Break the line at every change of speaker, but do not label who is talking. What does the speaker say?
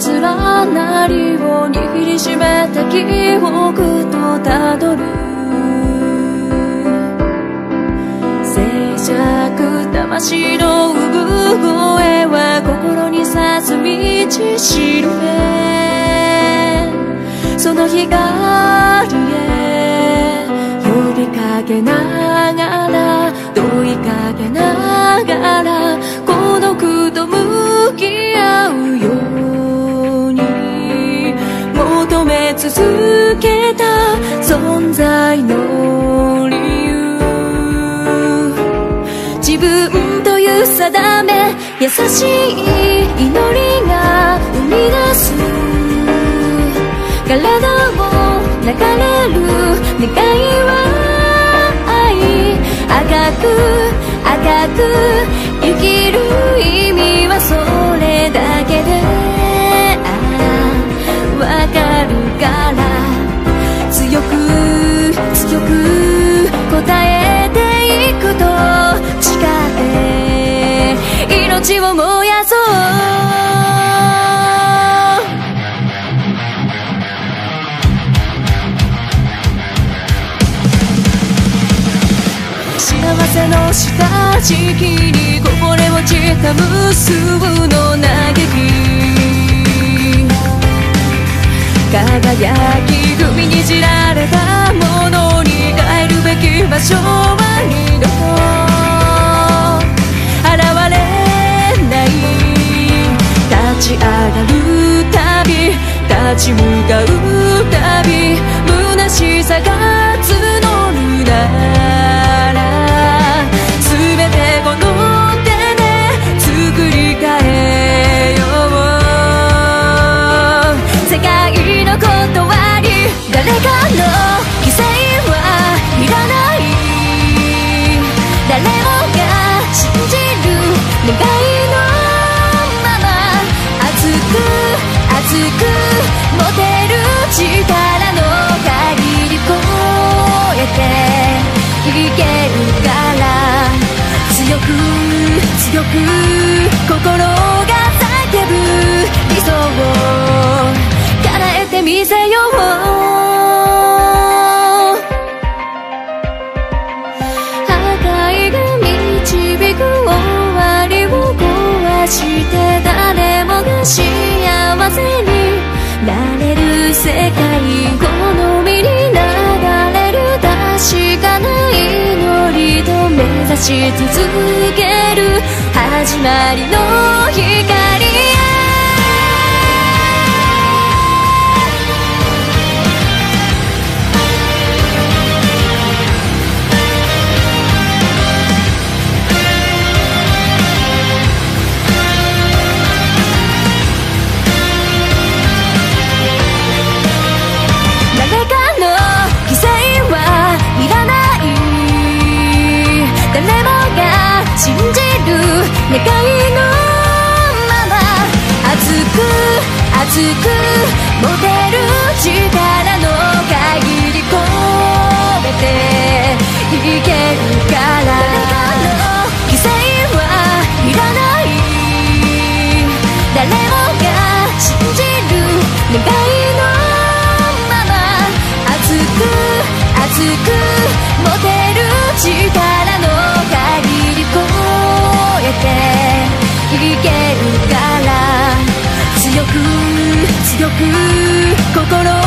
きしめた記憶とたどる。静寂魂の産声は心にさす道しるべその光へ呼びかけながら問いかけながら孤独と向き合うよ。続けた存在の理由。自分という定め優しい祈りが生み出す。体を流れる願いは愛。赤く赤く生きる命を燃やそう。幸せの下敷きにこぼれ落ちた無数の嘆き。輝き踏みにじら上がるたび立ち向かうたびけるから強く強く心が叫ぶ理想を叶えてみせようし続ける始まりの光願いのまま熱く熱く持てる力。心